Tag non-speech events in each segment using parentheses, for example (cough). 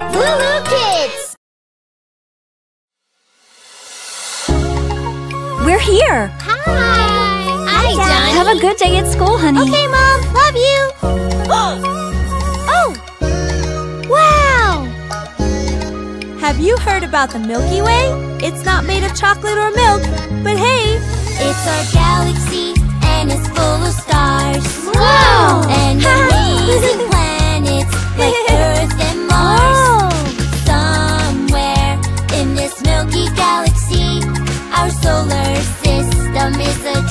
LooLoo Kids! We're here. Hi! Hi, Johny! Have a good day at school, honey. Okay, Mom. Love you! (gasps) oh! Wow! Have you heard about the Milky Way? It's not made of chocolate or milk, but hey, It's our galaxy and it's full of stars. Wow! And (laughs) amazing planets like (laughs) Earth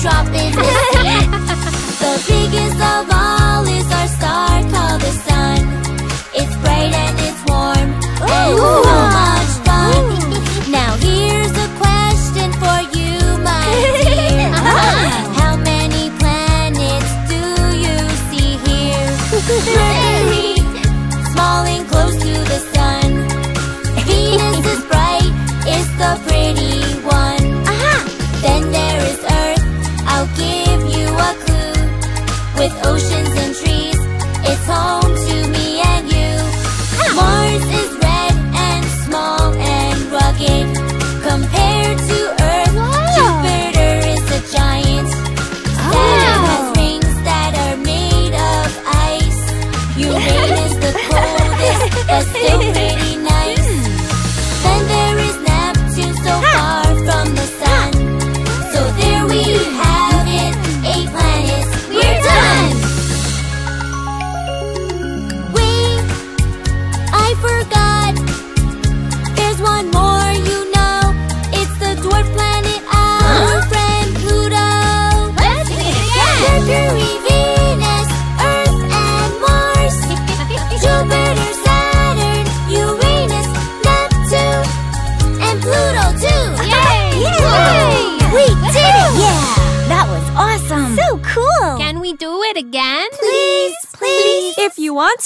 drop in the (laughs) sea. the biggest of all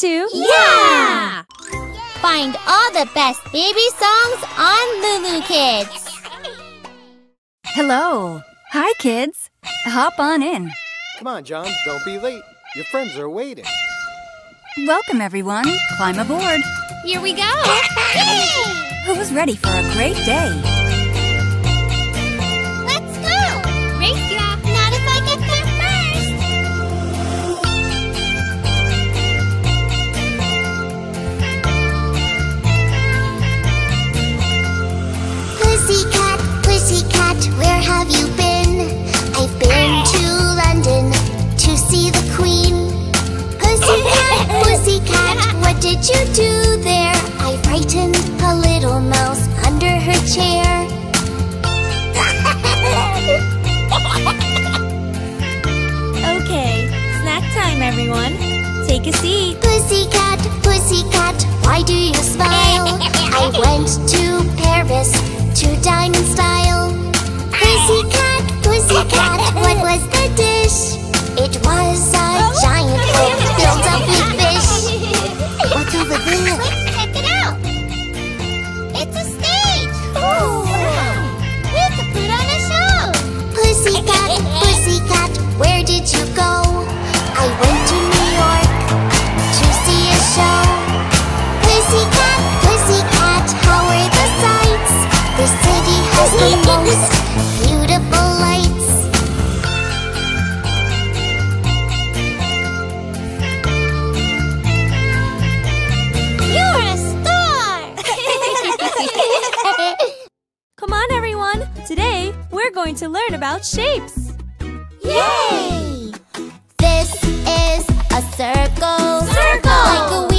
to. Yeah! Find all the best baby songs on LooLoo Kids. Hello. Hi, kids. Hop on in. Come on, John, don't be late. Your friends are waiting. Welcome, everyone. Climb aboard. Here we go! Who's ready for a great day? Did you do there? I frightened a little mouse under her chair. Okay, snack time, everyone. Take a seat. Pussycat, pussycat, why do you smile? I (laughs) went to Paris to dine in style. Pussycat, pussycat, what was the dish? It was a oh. giant bowl filled up with Let's check it out. It's a stage. Oh. We have to put on a show. Pussycat, pussycat, where did you go? I went to New York to see a show. Pussycat, pussycat, how are the sights? The city has the most on, everyone. Today, we're going to learn about shapes. Yay! This is a circle. Circle! Like a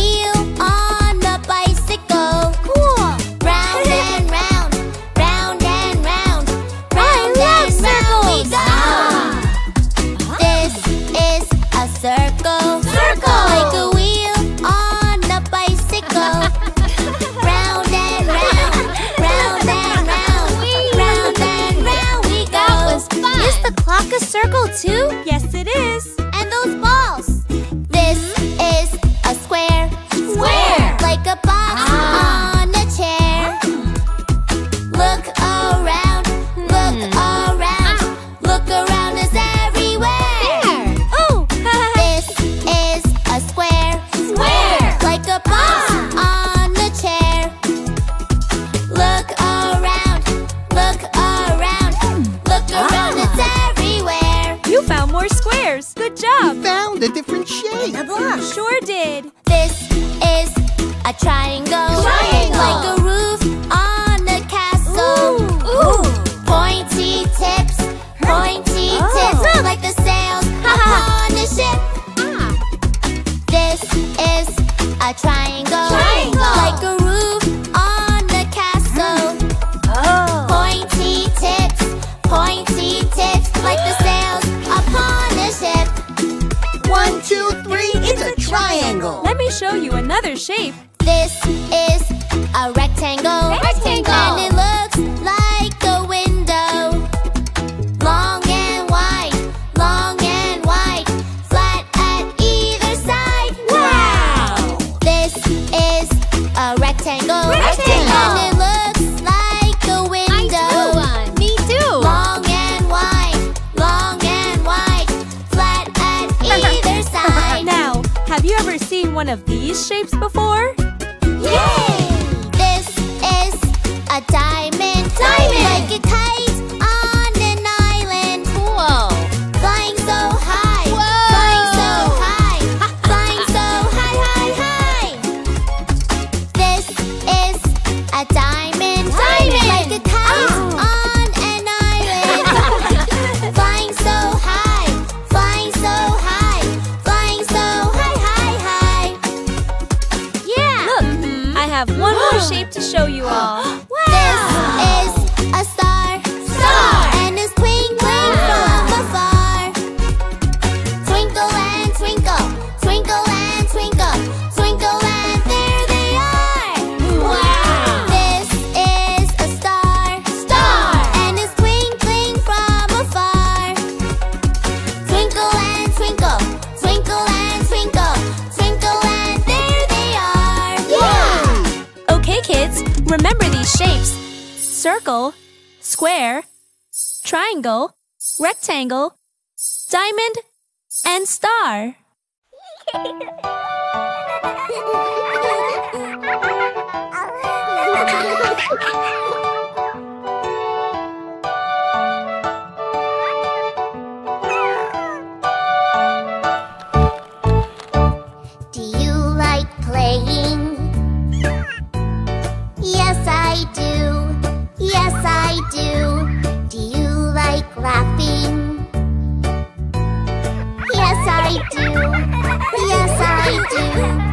too? Yes, triangle, rectangle, diamond, and star. (laughs) I do. Yes, I do.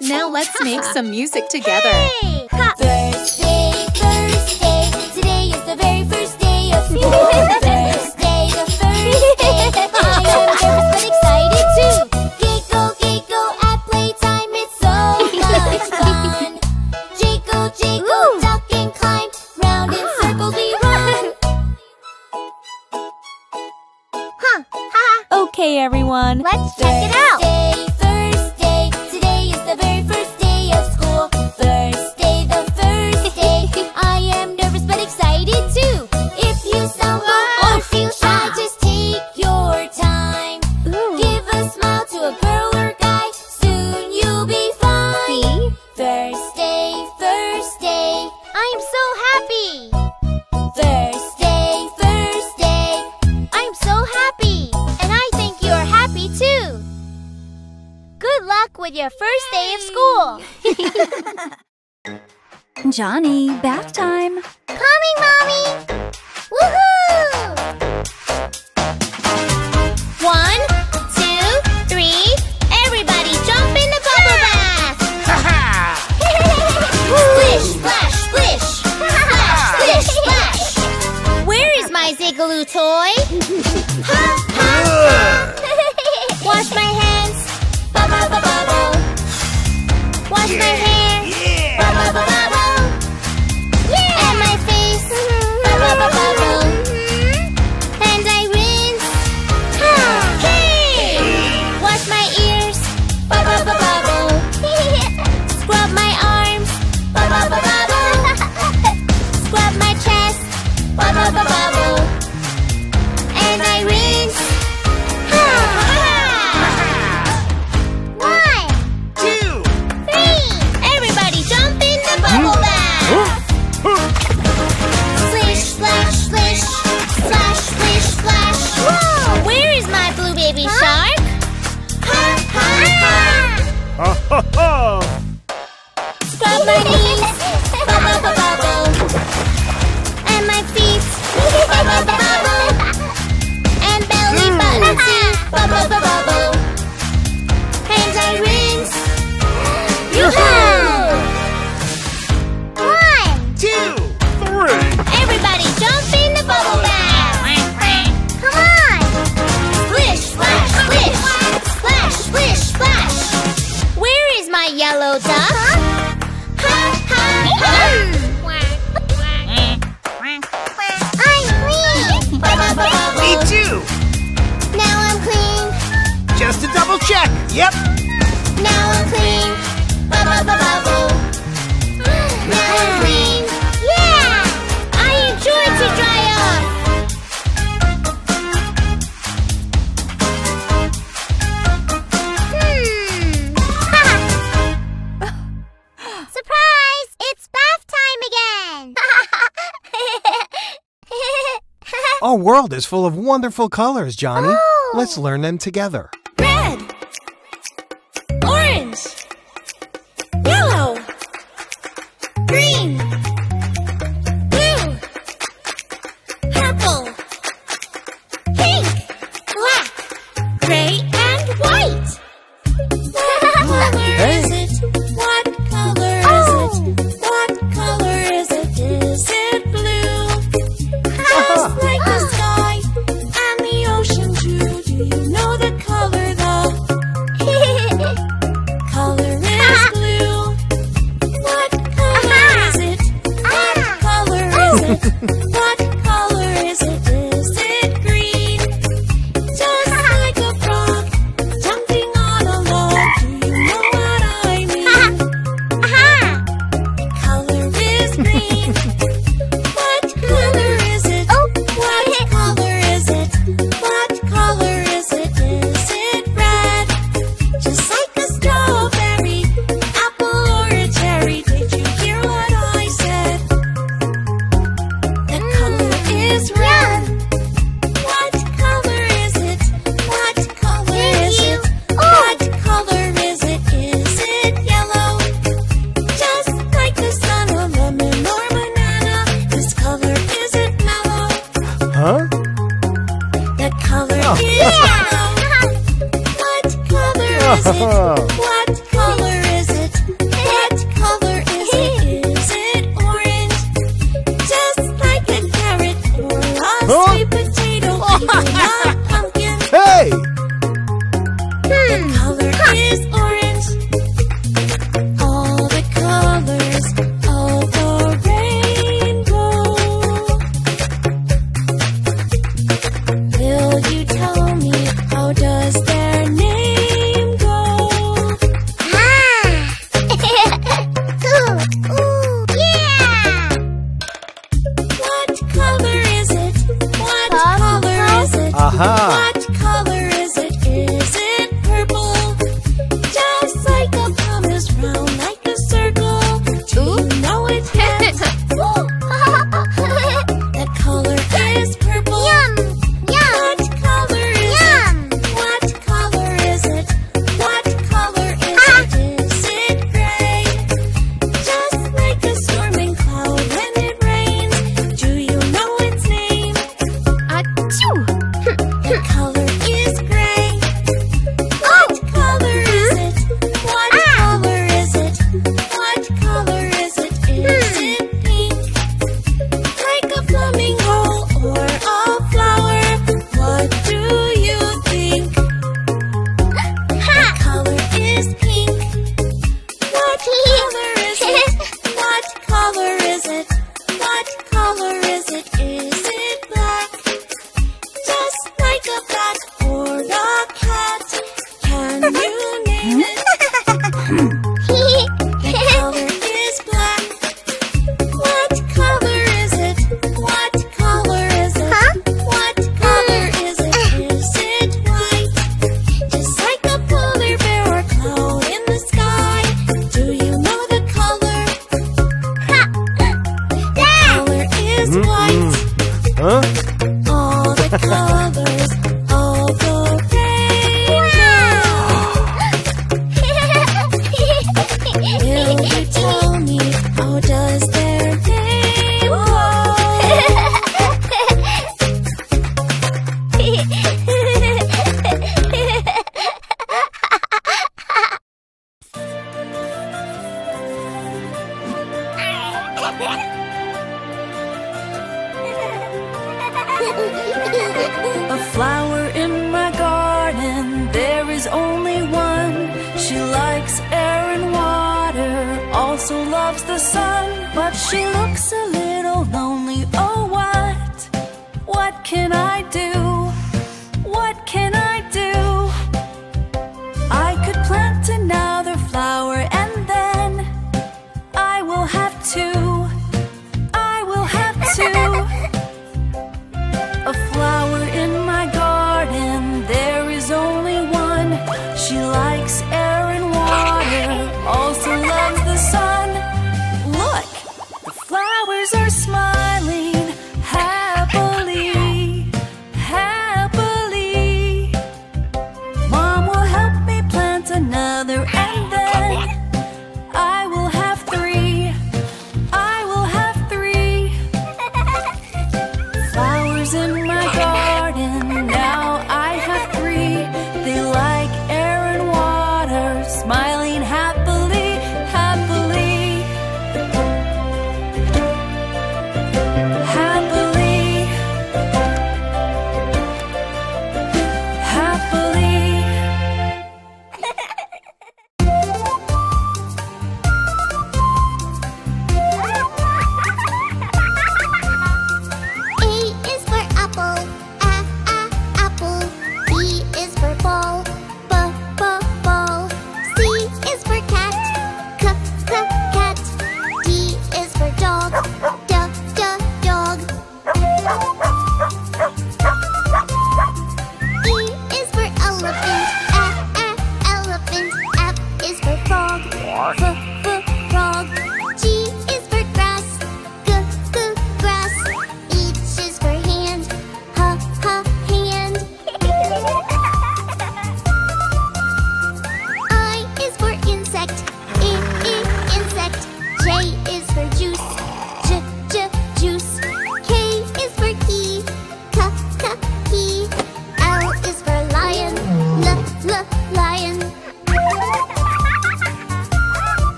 Now let's make some music together. Hey! Birthday, Birthday! Today is the very first day of (laughs) school. Thursday, the first day. I am nervous but excited too. Giggle, giggle at playtime. It's so much fun. Jiggle, jiggle, Ooh. duck and climb. Round in circles we run. Huh. Ha. Okay, everyone. Let's Johny. my. Yep. Now I'm clean. Ba ba ba ba. Now I'm clean. Yeah! I enjoy to dry off. Hmm. (laughs) Surprise! It's bath time again. (laughs) Our world is full of wonderful colors, Johny. Oh. Let's learn them together. is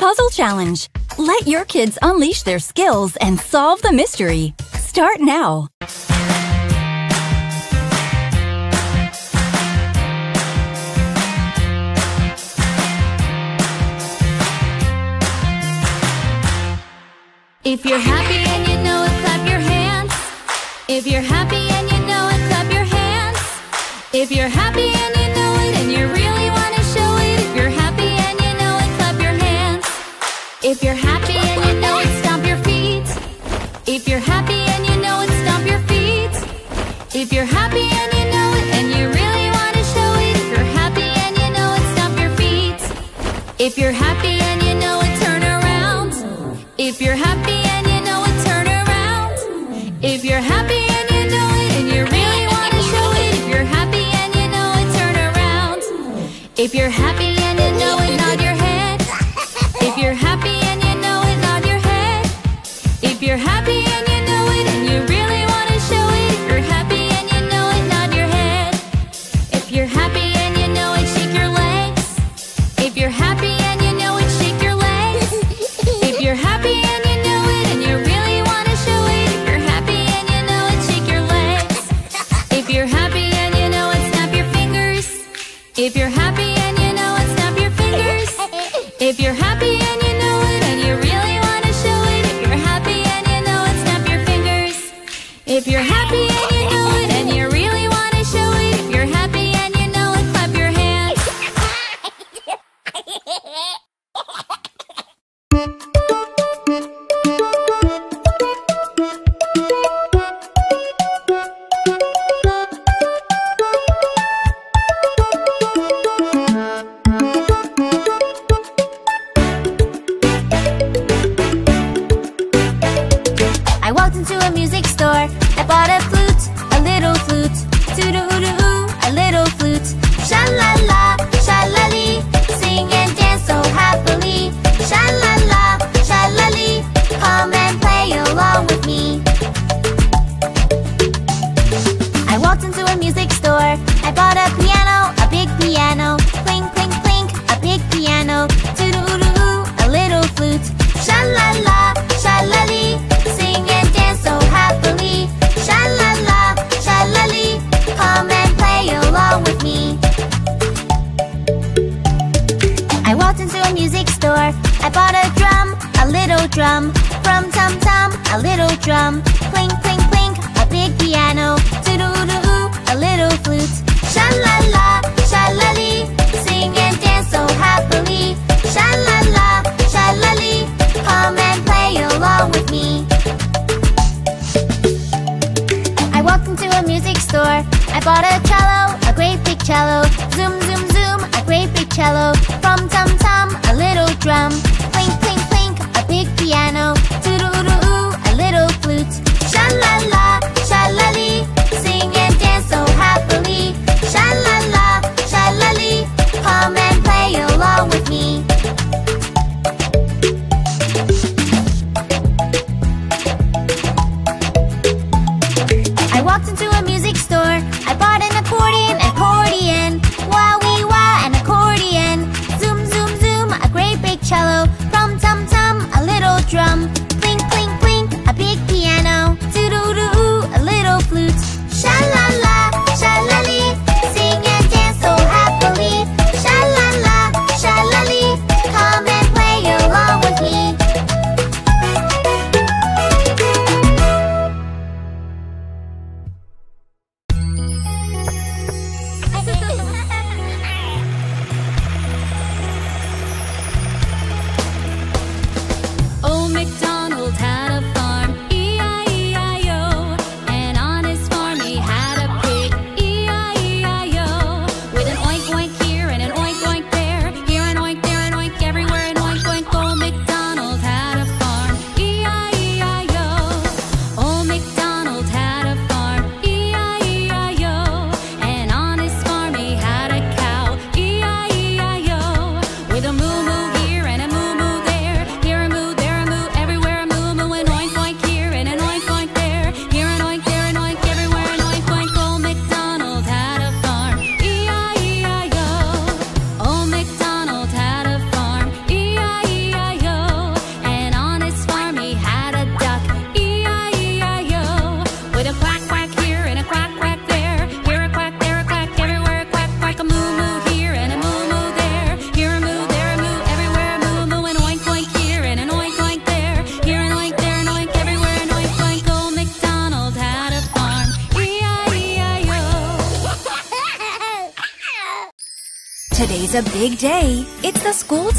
Puzzle Challenge. Let your kids unleash their skills and solve the mystery. Start now! If you're happy and you know it, clap your hands. If you're happy and you know it, clap your hands. If you're happy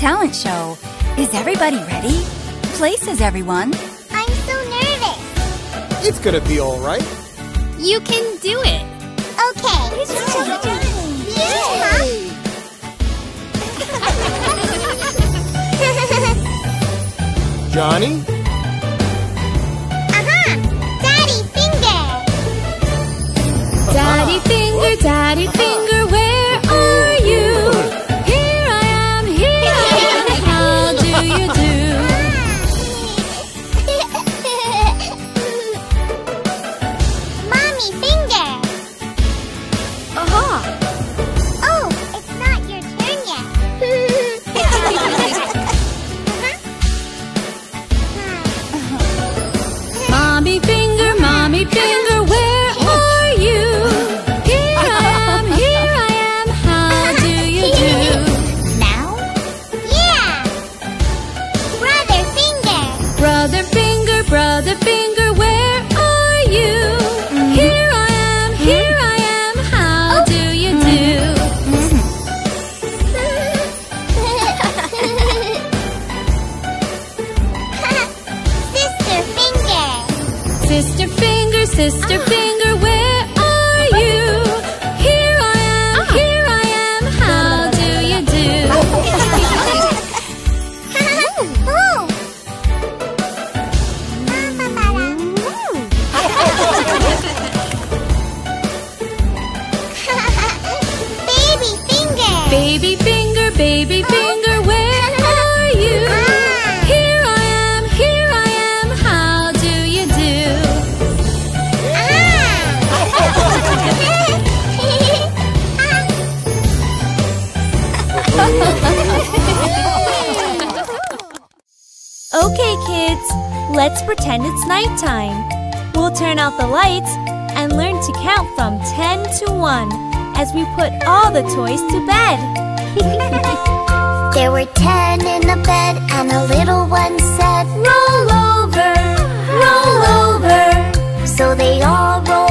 talent show. Is everybody ready? Places, everyone. I'm so nervous. It's gonna be alright. You can do it. Okay. It's Johny? Uh-huh. Daddy finger. Daddy finger, daddy uh-huh. finger. Oh. Let's pretend it's nighttime. We'll turn out the lights and learn to count from 10 to 1 as we put all the toys to bed. (laughs) there were 10 in the bed and a little one said, Roll over, roll over. So they all rolled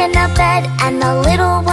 in a bed, and the little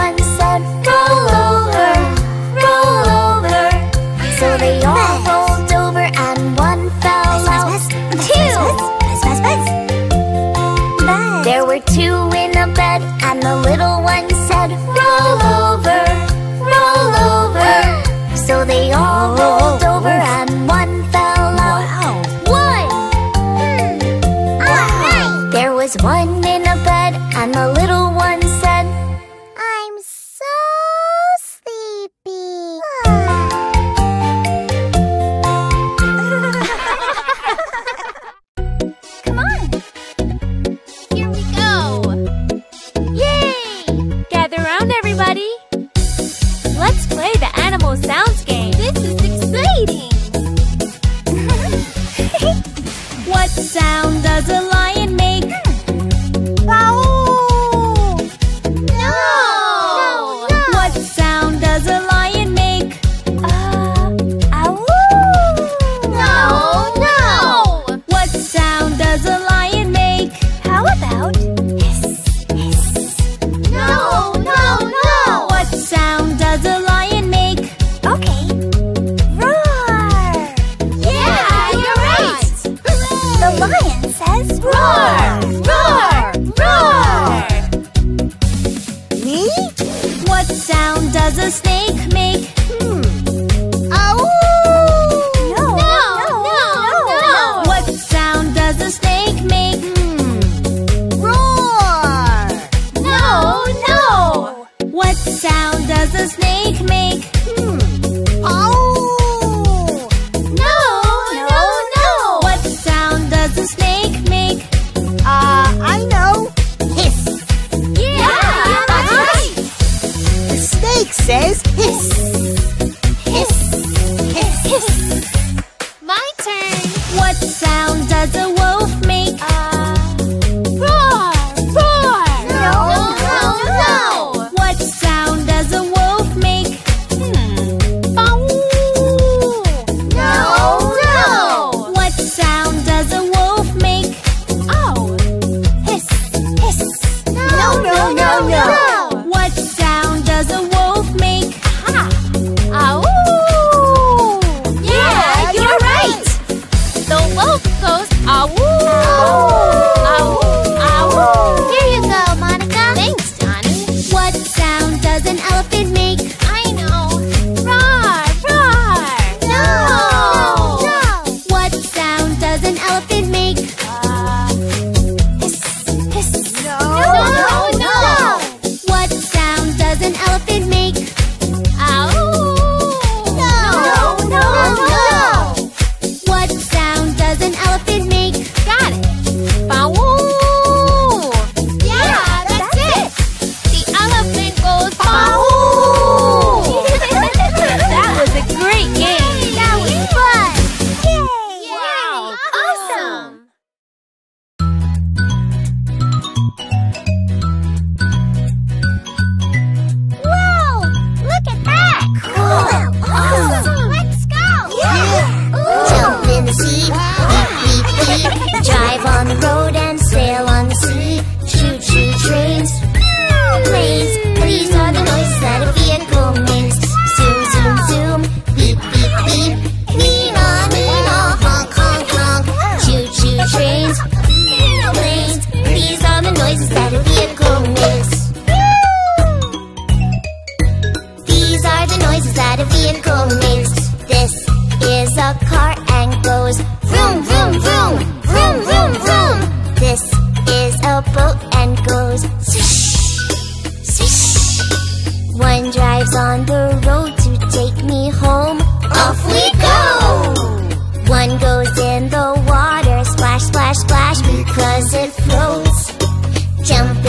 Jump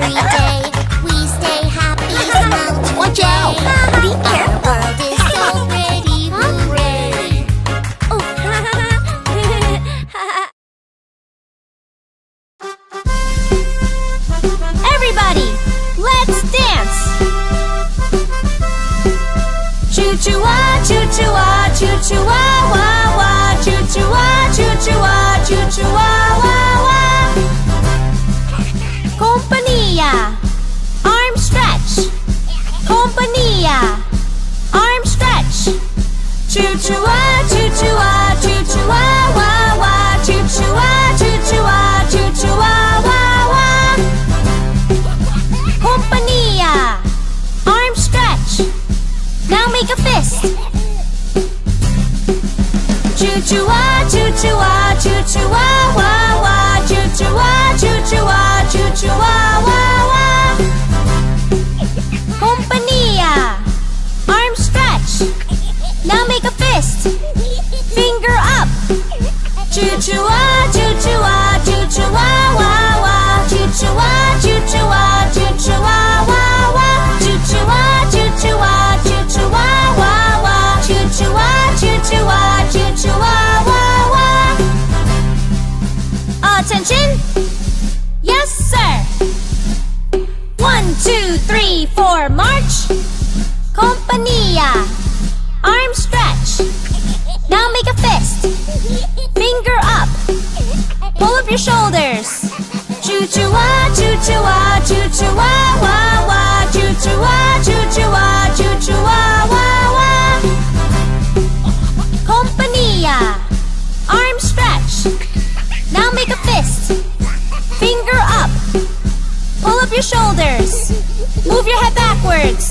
every day. your shoulders. Choo choo wah, choo choo wah, choo choo wah wah wah, choo choo wah, choo choo wah, choo choo wah wah wah. Compania, arm stretch. Now make a fist. Finger up. Pull up your shoulders. Move your head backwards.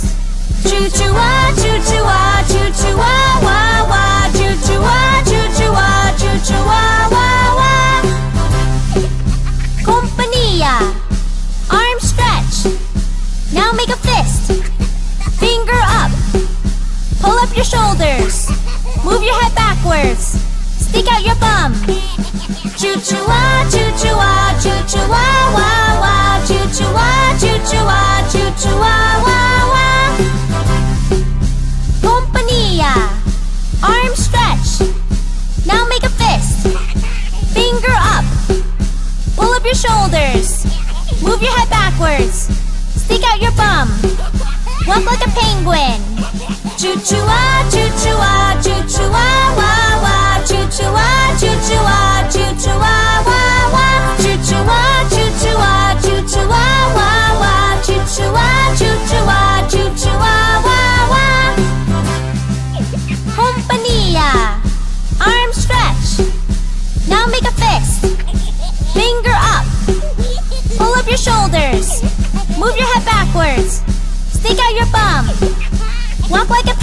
your bum. Walk like a penguin. Choo choo ah, choo choo Walk like a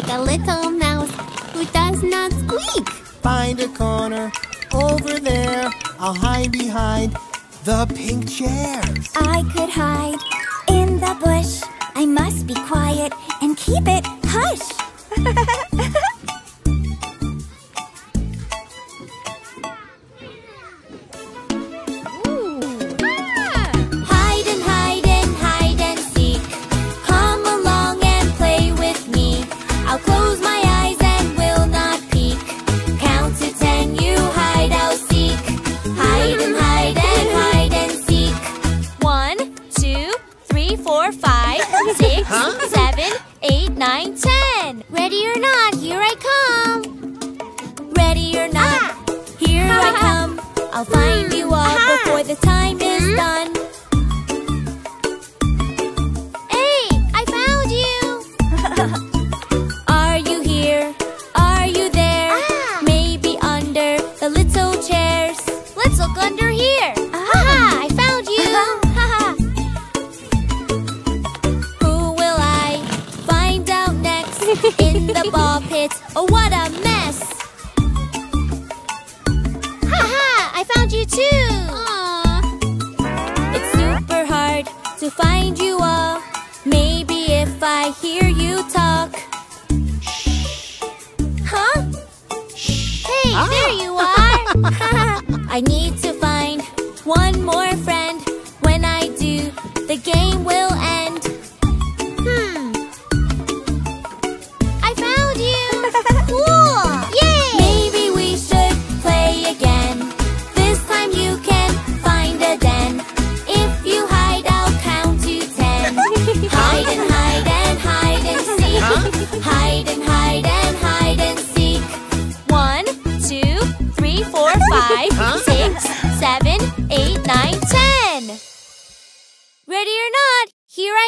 like a little mouse who does not squeak. Find a corner over there. I'll hide behind the pink chair. I could hide in the bush. I must be quiet and keep it hush. (laughs)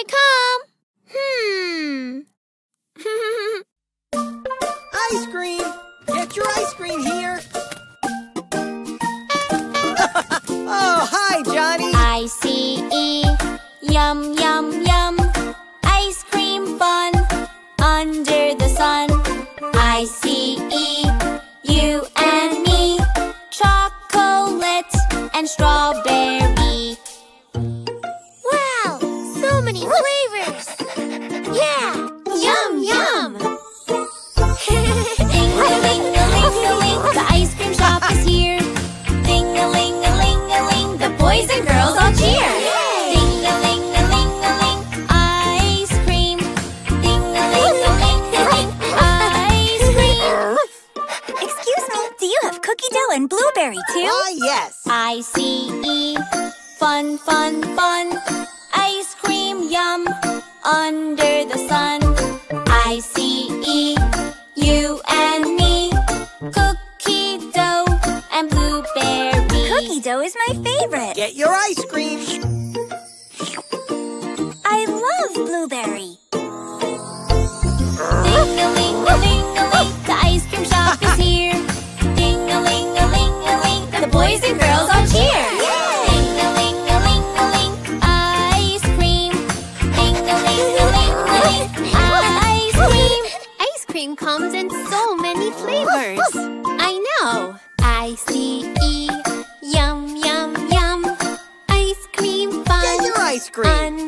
I come. Hmm. (laughs) ice cream! Get your ice cream here! (laughs) oh, hi, Johny! I-C-E, yum, yum, yum. Ice cream fun, under the sun. I-C-E, you and me. Chocolate and strawberry. and Blueberry, too. Ah, uh, yes. I-C-E. Fun, fun, fun. Ice cream, yum. Under the sun. I-C-E. You and me. Cookie dough and blueberry. Cookie dough is my favorite. Get your ice cream. screech.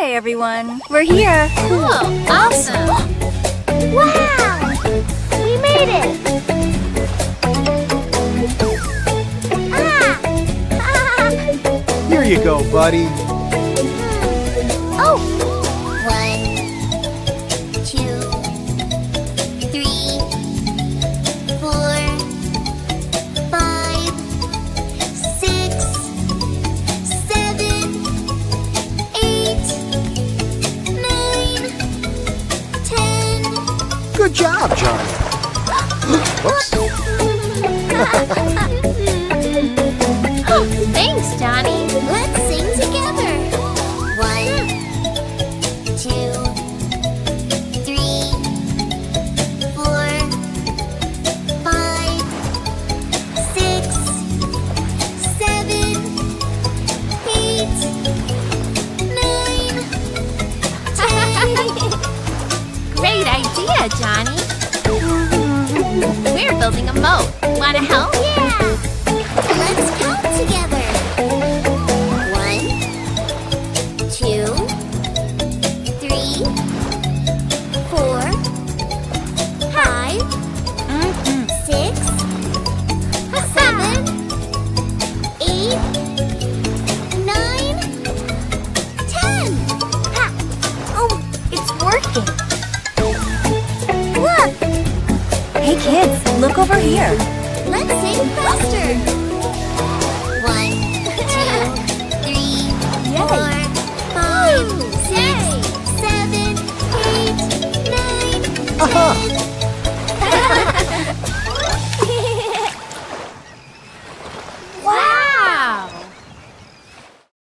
Okay, everyone! We're here! Cool! Awesome! wow! We made it! Ah. (laughs) Here you go, buddy! Ha ha ha!